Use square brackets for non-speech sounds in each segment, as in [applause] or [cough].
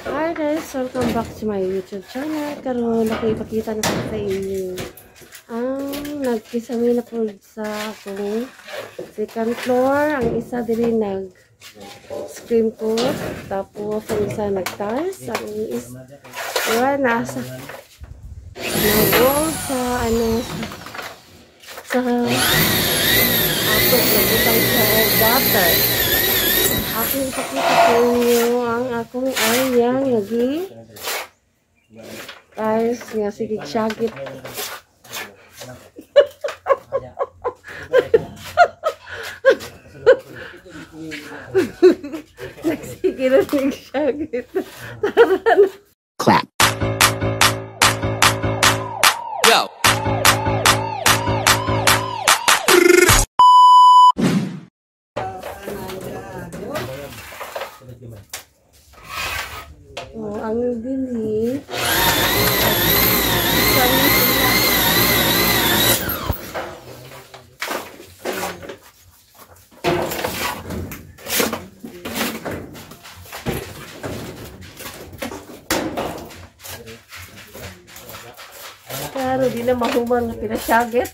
Hi guys! Welcome back to my YouTube channel. Karoon ako ipakita na sa inyo ang nagkisami na po sa akong second floor. Ang isa din nag scream coat. Tapos ang isa nag-tiles. Ang isa diba, nasa nag sa ano sa sa ako nagutang sa water. Ako ipakita sa inyo ang akong area lagi. Guys, nga sige syagit. Sige na Di na mahuman nga pinasyagit.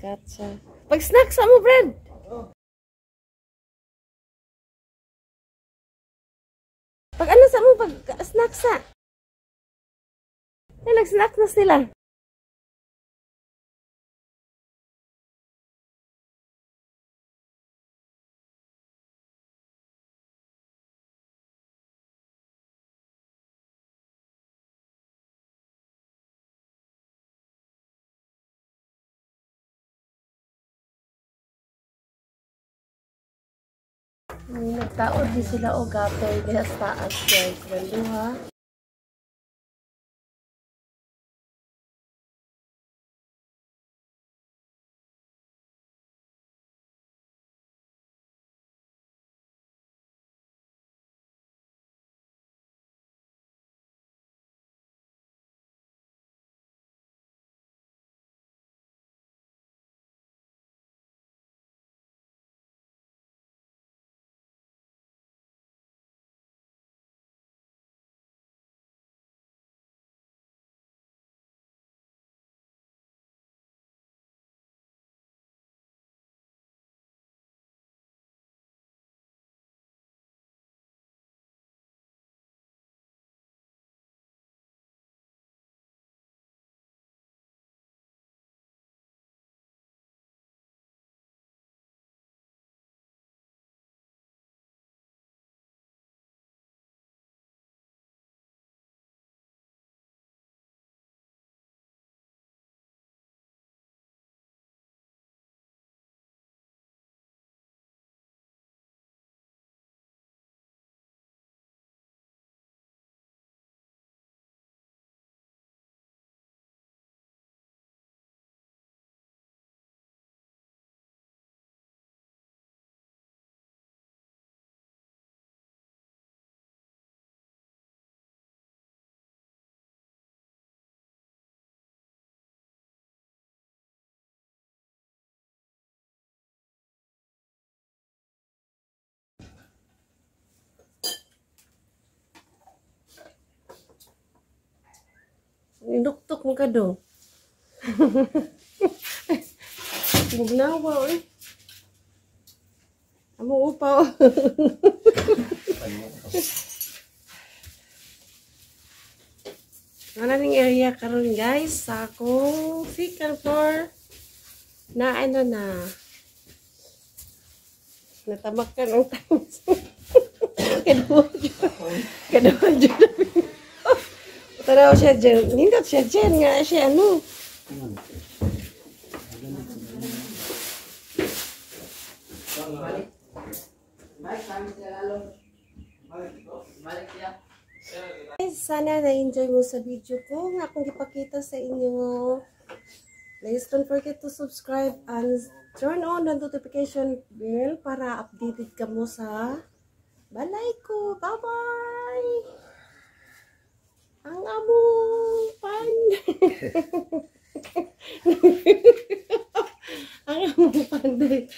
Katsa. Pag snacks mo, Brad. Pag ano sa mo, pag snacks sa. Ay, nag-snack na sila. Nagtaod di sila o gapay diha sa taas guys. Ganduha. Induktok mo ka do. [laughs] Bugnawa eh. Amo upaw. [laughs] Ano ning area karon guys sa akong second floor na ano na natamakan ang [laughs] times. Kaduwa dyan. Kaduwa Taraw siya dyan. Nindot siya dyan nga siya ano. Guys, sana na-enjoy mo sa video ko. Nga akong ipakita sa inyo. Please don't forget to subscribe and turn on the notification bell para updated ka mo sa balay ko. Bye-bye! ang among pan. [laughs] [laughs] ang among panday.